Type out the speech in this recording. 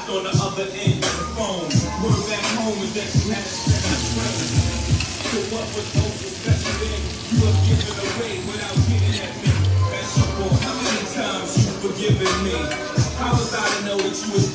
locked on the other end of the phone. Word back home is that you had to a. So what was most special then? You were given away without getting at me. Basketball, how many times you forgiven me? How was I to know that you was